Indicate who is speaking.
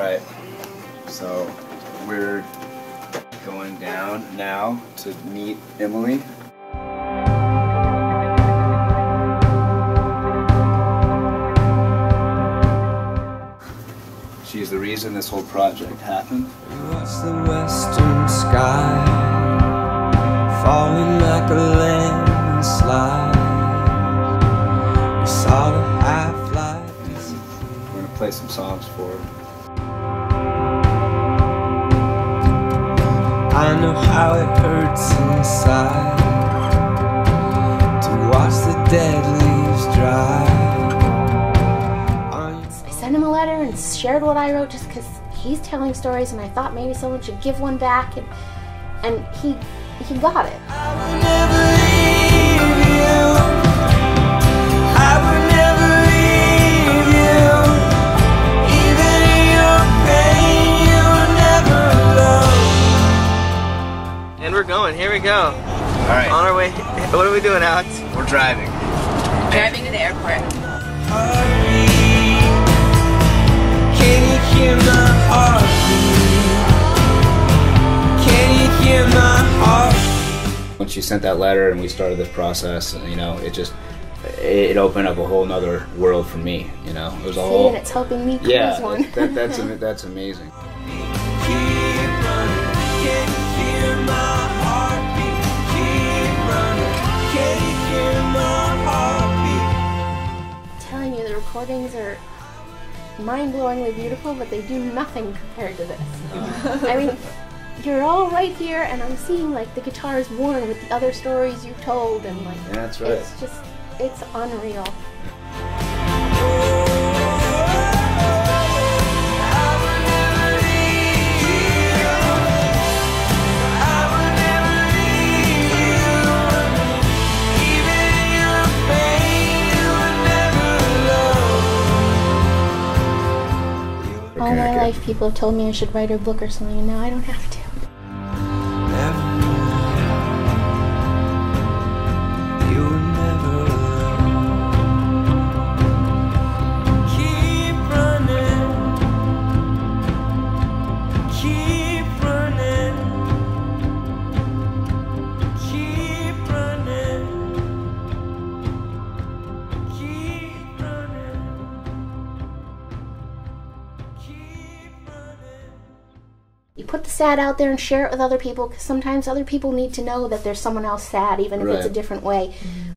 Speaker 1: Alright, so we're going down now to meet Emily. She's the reason this whole project happened.
Speaker 2: Watch the western sky falling like a landslide. We saw the half light.
Speaker 1: We're gonna play some songs for her.
Speaker 2: I know how it hurts inside to watch the dead leaves dry.
Speaker 3: I sent him a letter and shared what I wrote just because he's telling stories and I thought maybe someone should give one back and and he he got it.
Speaker 2: And we're going. Here we go.
Speaker 1: Alright,
Speaker 2: On our way. What are we doing, Alex?
Speaker 1: we're driving.
Speaker 4: Driving to the airport.
Speaker 2: Can you hear my heartbeat? Can you hear my heartbeat?
Speaker 1: When she sent that letter and we started this process, you know, it just it opened up a whole nother world for me. You know, it was a
Speaker 3: See,
Speaker 1: whole
Speaker 3: and it's helping me close
Speaker 1: yeah.
Speaker 3: one.
Speaker 1: That, that's that's amazing.
Speaker 3: Telling you, the recordings are mind-blowingly beautiful, but they do nothing compared to this. I mean, you're all right here, and I'm seeing like the guitar is worn with the other stories you've told, and like
Speaker 1: Yeah, that's right.
Speaker 3: it's just it's unreal. Life, people have told me I should write a book or something, and now I don't have to.
Speaker 2: You
Speaker 3: put the sad out there and share it with other people because sometimes other people need to know that there's someone else sad, even if it's a different way.
Speaker 5: Every